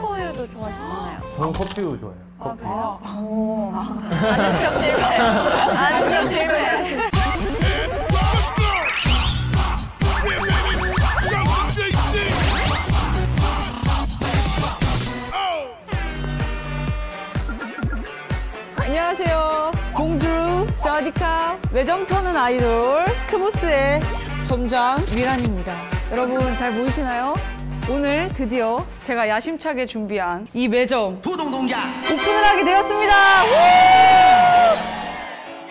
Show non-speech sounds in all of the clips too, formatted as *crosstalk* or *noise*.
샤브우유도 좋아하시나요? 저는 커피 우유 좋아해요. 아, 그래요? 오. 아는 척 실패. 아는 척 실패. 안녕하세요. 공주, 사디카, 매점 터는 아이돌, 크보스의 점장 미란입니다. 여러분 잘 보이시나요? 오늘 드디어 제가 야심차게 준비한 이 매점 오픈을 하게 되었습니다.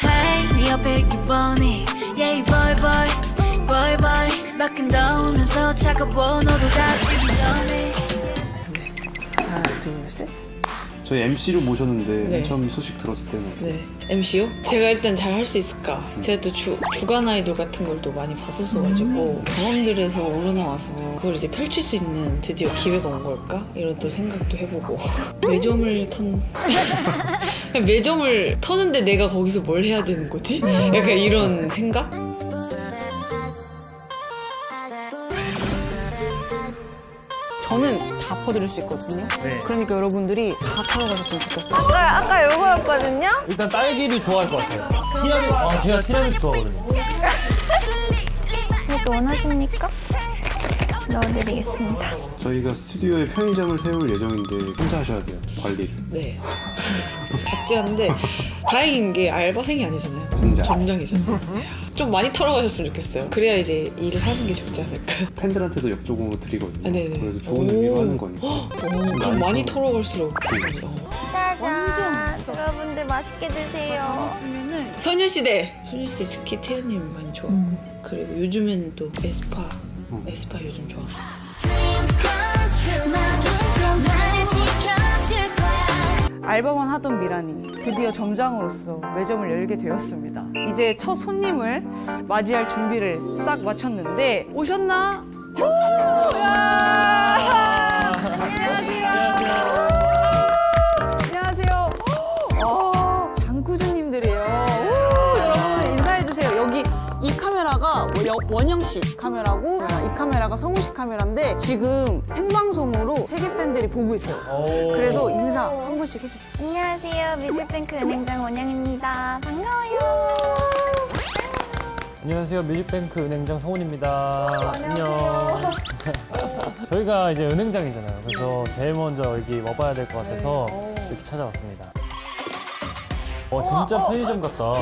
Hey, 네 옆에 기본이. Yeah, boy, boy, boy, boy. 막 흔들면서 차가워 너도 다치기 전에 하나, 둘, 셋. 저희 MC로 모셨는데 네. 처음 소식 들었을 때는 네. MC요? 제가 일단 잘 할 수 있을까? 제가 또 주, 주간 아이돌 같은 걸 또 많이 봤었어가지고 경험들에서 우러나와서 그걸 이제 펼칠 수 있는 드디어 기회가 온 걸까? 이런 또 생각도 해보고 *laughs* 매점을 턴 *laughs* 매점을 터는데 내가 거기서 뭘 해야 되는 거지? *laughs* 약간 이런 생각? 저는 다 퍼드릴 수 있거든요. 그러니까 여러분들이 다 타러 가셨으면 좋겠어요. 아까, 아까 요거였거든요? 일단 딸기를 좋아할 것 같아요. 티라미, 아, 제가 티라미수 좋아하거든요. 이것도 원하십니까? 넣어드리겠습니다. 저희가 스튜디오에 편의점을 세울 예정인데 혼자 하셔야 돼요 관리를 네. 아찔한데 다행인 게 알바생이 아니잖아요. 점장. 점장이잖아요. 좀 많이 털어가셨으면 좋겠어요. 그래야 이제 일을 하는 게 적지 않을까. 팬들한테도 역조공으로 드리거든요 아, 네네. 그래서 좋은 오. 의미로 하는 거니까 오, 그럼 많이 털어갈수록 좋겠어. 짜잔. 여러분들 맛있게 드세요. 소녀시대! 소녀시대 특히 태연님 많이 좋아하고 음. 그리고 요즘에는 또 에스파 에스파 요즘 좋아 Dreams come 알바만 하던 미란이 드디어 점장으로서 매점을 열게 되었습니다. 이제 첫 손님을 맞이할 준비를 싹 마쳤는데 오셨나? 카메라가 원- 원영씨 카메라고 이 카메라가 성훈씨 카메라인데 지금 생방송으로 세계 팬들이 보고 있어요. 그래서 인사 한 번씩 해주세요. 안녕하세요. 뮤직뱅크 은행장 원영입니다. 반가워요. 안녕하세요. 뮤직뱅크 은행장 성훈입니다. 안녕. *laughs* 저희가 이제 은행장이잖아요. 그래서 제일 먼저 여기 와봐야 될 것 같아서 이렇게 찾아왔습니다. 어, 진짜 편의점 같다.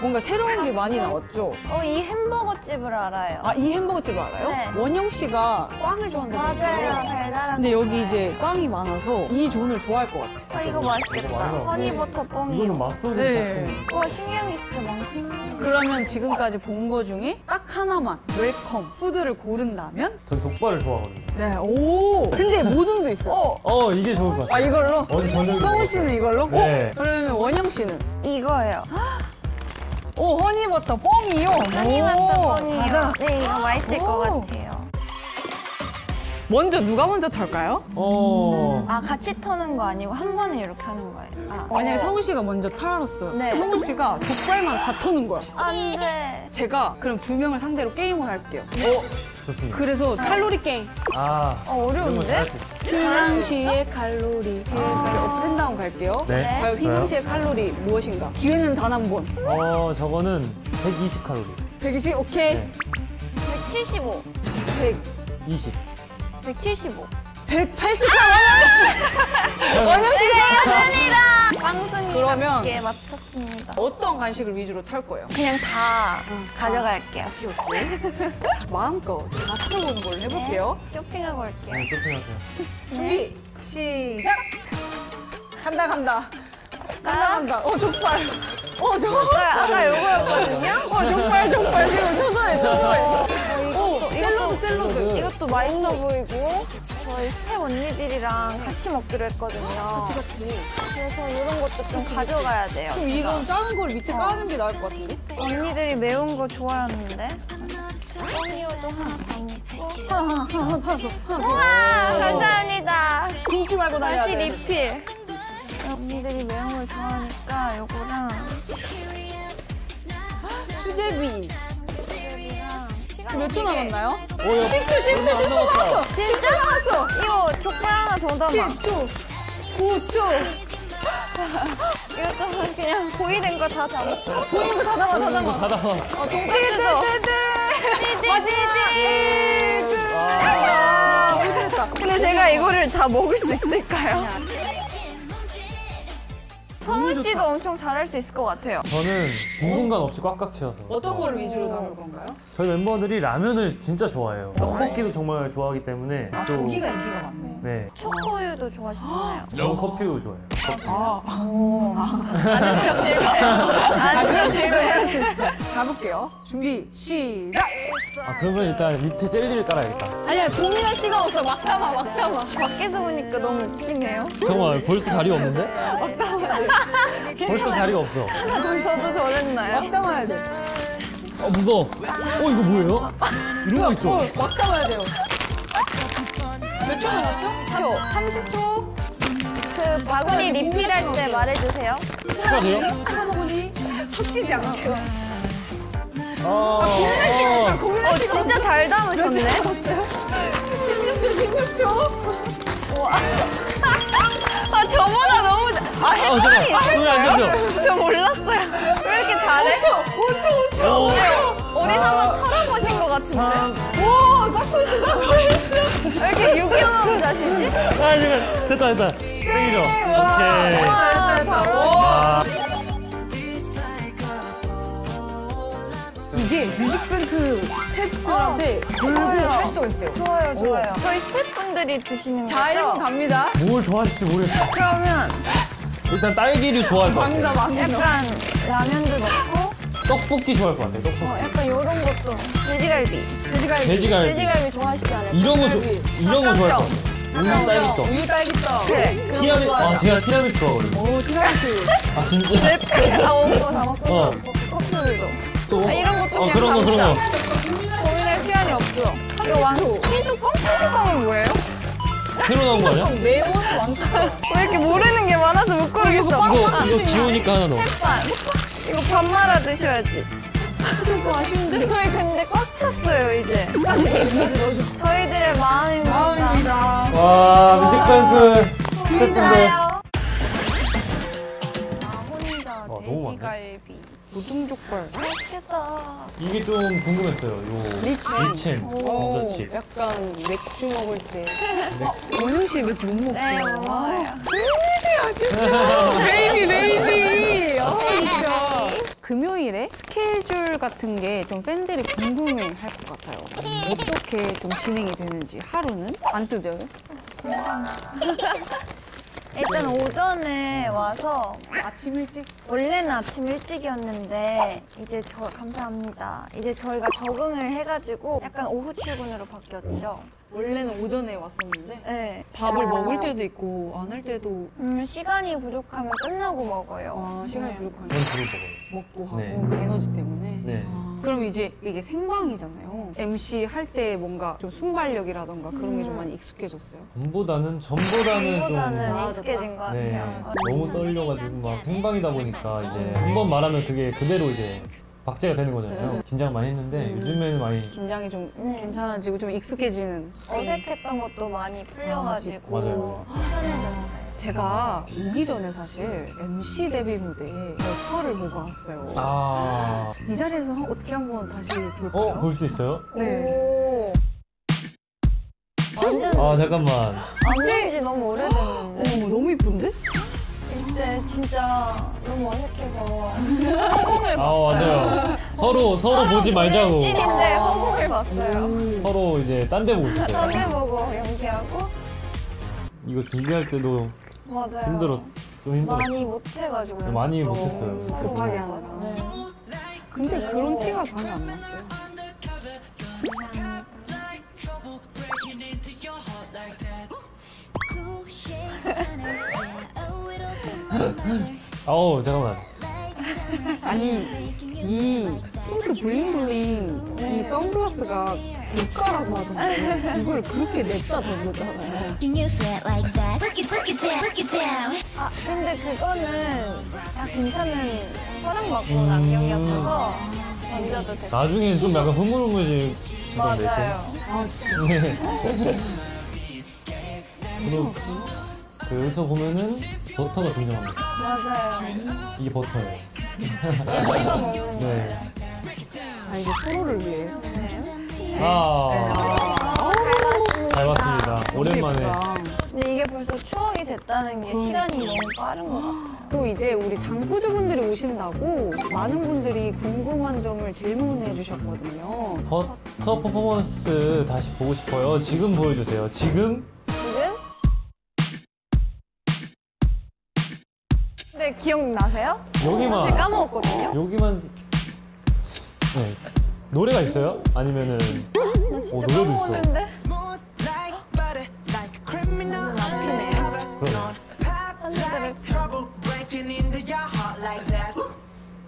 뭔가 새로운 게 많이 나왔죠? 어, 이 햄버거 집을 알아요. 아, 이 햄버거 집을 알아요? 네. 원영 씨가 빵을 좋아한다고 맞아요. 달달한 근데 거. 여기 이제 빵이 많아서 이 zone을 좋아할 것 같아. 어, 이거 맛있겠다. 허니버터 이거는 뻥이요. 맛소금 네. 와, 신기한 게 진짜 많구나. 그러면 지금까지 본 거 중에 딱 하나만 welcome food를 고른다면? 전 족발을 좋아하거든요. 네, 오! 근데 모듬도 있어요. 어. 어, 이게 좋을 것 아, 같아요. 이걸로? 어디 저녁에 성우 씨는 이걸로? 네. 어? 그러면 원영 씨는? 이거예요. 오, 허니버터 뻥이요? 허니버터 오, 뻥이요. 가자. 네, 이거 맛있을 것 오. 같아요. 먼저 누가 먼저 털까요? 어. 아, 같이 터는 거 아니고 한 번에 이렇게 하는 거예요. 아, 만약에 성우 씨가 먼저 털었어요. 네. 성우 씨가 족발만 다 터는 거야. 안 돼. 제가 그럼 두 명을 상대로 게임을 할게요. 좋습니다. 그래서 칼로리 게임. 아. 어, 어려운데? 잘할 수 있어요. 휘낭시에 칼로리. 뒤에 up and down 갈게요. 네. 과연 휘낭시에 칼로리 무엇인가? 기회는 단 한 번. 어, 저거는 120 칼로리. 120, 오케이. 네. 175. 100, 20. 175. 180 원영 씨 빵순이 그러면- 게 맞췄습니다. 어떤 간식을 위주로 털 거예요? 그냥 다 가져갈게요. *laughs* 마음껏 다 털어보는 걸로 해볼게요. 쇼핑하고 올게요. 네, 쇼핑하세요. 준비, 시작! 간다, 간다. 간다, 간다. 어, 족발. 어, 족발. 아까 요거였거든요? 어, 족발, 족발. 지금 초조해, 초조해. 이것도 맛있어 보이고 저희 새 언니들이랑 같이 먹기로 했거든요. 같이 같이. 그래서 이런 것도 좀 가져가야 돼요. 그럼 이런 작은 걸 밑에 까는 게 나을 것 같은데? 언니들이 매운 거 좋아하는데. 뻥이어도 하나 더 먹고. 하나, 하나, 하나, 더. 우와, 감사합니다. 김치 말고 다녀야 다시 돼. 리필. 언니들이 매운 걸 좋아하니까 요거랑 수제비. 몇 초 남았나요? 오, 야. 10초, 10초, 10초 남았어. 진짜? 남았어. 이거 족발 하나 더 담아. 10초. 9초. 이거 좀 그냥 보이는 거 다 담아. 보이는 거 다 담아, 다 담아. 다 담아. 어, 돈까스도. 아, 너무 잘했다. 근데 제가 이거를 다 먹을 수 있을까요? 성우 씨도 엄청 잘할 수 있을 것 같아요. 저는 빈 공간 없이 꽉꽉 채워서. 어떤 거를 위주로 담을 건가요? 저희 멤버들이 라면을 진짜 좋아해요. 떡볶이도 정말 좋아하기 때문에 아, 또 고기가 인기가 많네. 네, 초코우유도 좋아하시잖아요. *gasps* 저는 커피도 좋아해요. 아주 즐거워할 수 있어. 가볼게요. 준비, 시작! 아 그러면 일단 밑에 젤리를 깔아야겠다. 아니야, 고민할 시간 없어. 막 담아, 막 담아. 밖에서 보니까 너무 웃기네요. 정말 벌써 자리가 없는데? 벌써 자리가 없어. 저도 저랬나요? 막 담아야 돼. 아 무거워. 어 이거 뭐예요? 이런 거 있어. 어, 막 담아야 돼요. 몇 초 남았죠? 30초. 30초. 그 바구니 리필할 때 말해주세요. 축하돼요? 사먹으니 섞이지 않게. 아, 아, 어, 진짜 잘 담으셨네. 16초, 16초. 아, 저보다 너무. 잘- 아, 아. 눈에 안 있었어요? 저 몰랐어요. 왜 이렇게 잘해? 5초, 5초, 오. 어디서 한번 털어보신 것 같은데? 오, 쌓고 있어, 쌓고 있어. 왜 이렇게 유기농 자시지? 아 지금 됐다 됐다. 생이죠. 오케이. 아, 잘 이게 뮤직뱅크 스태프들한테 졸고 할 수가 있대요. 좋아요, 좋아요. 저희 스태프분들이 드시는 자연 거죠? 갑니다. 뭘 좋아하실지 모르겠어. 그러면 일단 딸기류 좋아할 것 망다, 같아. 망다. 약간 라면도 넣고 떡볶이 좋아할 것 같아. 떡볶이. 어, 약간 이런 것도 돼지갈비. 돼지갈비. 돼지갈비. 돼지갈비 좋아하시잖아요. 이런 거 조, 이런 거 좋아할 것 같아. 우유 딸기떡. 우유 딸기떡. 그래. 티라미 아 제가 티라미수 좋아하거든요. 오, 티라미수. 아 진짜? 아, 오고 다 먹고 어. 그냥 그런 거 그런 거. 고민할 시간이 없어. 이거 왕 찐뚜껑? 찐뚜껑은 뭐예요? 새로 나온 거 아니야? *laughs* 매운 왕떡. 왜 이렇게 모르는 게 많아서 못 고르겠어. 이거 이거 귀여우니까 하나 넣어. 이거 밥 말아 드셔야지. 좀 아쉬운데? 저희 근데 꽉 찼어요 이제. 저희들의 마음입니다. 마음입니다. 와 뮤직뱅크 스태프분들. 나 혼자. 돼지갈비. 모듬 족발. 맛있겠다. 이게 좀 궁금했어요. 요 리챔. 리챔 오, 감자칩. 약간 맥주 먹을 때. 어, 원영 씨 맥주 못 먹고. 네, 먹어요. Baby baby. 아, 진짜. 금요일에 스케줄 같은 게 좀 팬들이 궁금해 할 것 같아요. 어떻게 좀 진행이 되는지 하루는 안 뜨져요? *laughs* 일단 오전에 와서 아침 일찍 원래는 아침 일찍이었는데 이제 저 감사합니다. 이제 저희가 적응을 해가지고 약간 오후 출근으로 바뀌었죠. 원래는 오전에 왔었는데 네. 밥을 먹을 때도 있고 안 할 때도 음, 시간이 부족하면 끝나고 먹어요. 아, 시간이 부족하니까 전 주로 먹어요. 먹고 하고 네. 그 에너지 때문에 네. 아, 그럼 이제 이게 생방이잖아요 MC 할 때 뭔가 좀 순발력이라던가 그런 게 좀 많이 익숙해졌어요 전보다는 전보다는 보다는 좀 익숙해진 것 네, 같아요. 너무 떨려가지고 막 생방이다 보니까 이제 한 번 말하면 그게 그대로 이제 박제가 되는 거잖아요. 긴장 많이 했는데 요즘에는 많이 긴장이 좀 네. 괜찮아지고 좀 익숙해지는 어색했던 것도 많이 풀려가지고 맞아요. 편해졌어요. 제가 오기 전에 사실 MC 데뷔 무대 레퍼를 보고 왔어요 아, 이 자리에서 한- 어떻게 한번 다시 볼까요? 어, 볼 수 있어요? 네. 오. 완전 아, 잠깐만. 안 된지 너무 오래됐는데 어머 너무 이쁜데? 이때 진짜 너무 어색해서 아, 맞아요. 서로, 서로 보지 말자고. 씬인데 허공을 봤어요. 서로 이제 딴 데 보고 있었어요. 딴 데 보고 연기하고 이거 준비할 때도 맞아요. 힘들었, 좀 힘들었어. 많이 못해가지고 많이. 못했어요. 급하게 네. 근데 그런 티가 전혀 안 났어요 *laughs* 아우, 잠깐만. 아니 이 핑크 블링블링 이 선글라스가 고가라고 하던데 이걸 그렇게 냅다 던졌잖아요. 아 근데 그거는 다 괜찮은 사랑받고 음. 안경이었어서 던져도 됐어요. 나중에 좀 약간 흐물흐물해지던데. 맞아요. 네. 그리고 그 여기서 보면은 버터가 등장합니다. 맞아요. 이게 버터예요. 네. 자, 이제 프로를 위해. 아, 잘 거. 봤습니다. 오랜만에. 근데 이게 벌써 추억이 됐다는 게 시간이 너무 빠른 것 같아요. 또 이제 우리 장구주분들이 오신다고 많은 분들이 궁금한 점을 질문해 주셨거든요. 버터 퍼포먼스 다시 보고 싶어요. 지금 보여주세요. 지금? 지금? 네, 기억나세요? 여기만. 사실 까먹었거든요. 여기만. 네. 노래가 있어요? 아니면은. 나 진짜 어, 노래도 있어. 까먹었는데. 그러네.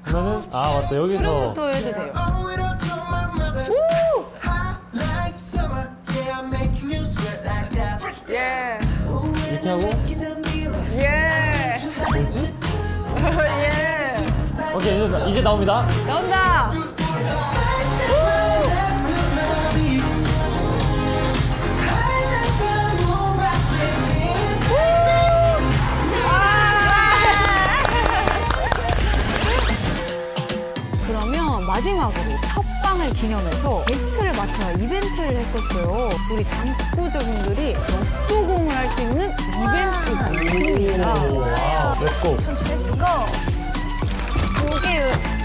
그러면은, 아, 맞다. 여기서. 또 해도 돼요. 예. 이렇게 하고. In the mirror, 예. 뭐지? 예. 오케이, 이제, 이제 나옵니다. 나온다. 마지막으로 첫 방을 기념해서 게스트를 맡아 이벤트를 했었어요. 우리 장구주분들이 역도공을 할 수 있는 이벤트가 있습니다. 오, wow. Let's go. Let's go! 고기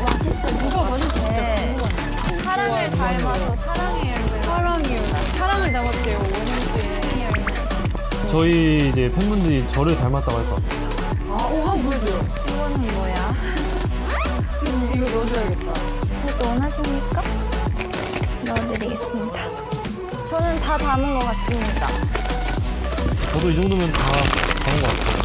맛있어. 누가 맛있어? 사랑을 담아서 사랑해요. 사랑이요. 사랑을 담았대요, 원영 씨. 저희 이제 팬분들이 저를 닮았다고 할 것 같아요. 아, 오, 한번 보여줘요. 이거는 뭐야? 이거 넣어줘야겠다. 원하십니까? 넣어드리겠습니다. 저는 다 담은 것 같습니다. 저도 이 정도면 다 담은 것 같아요.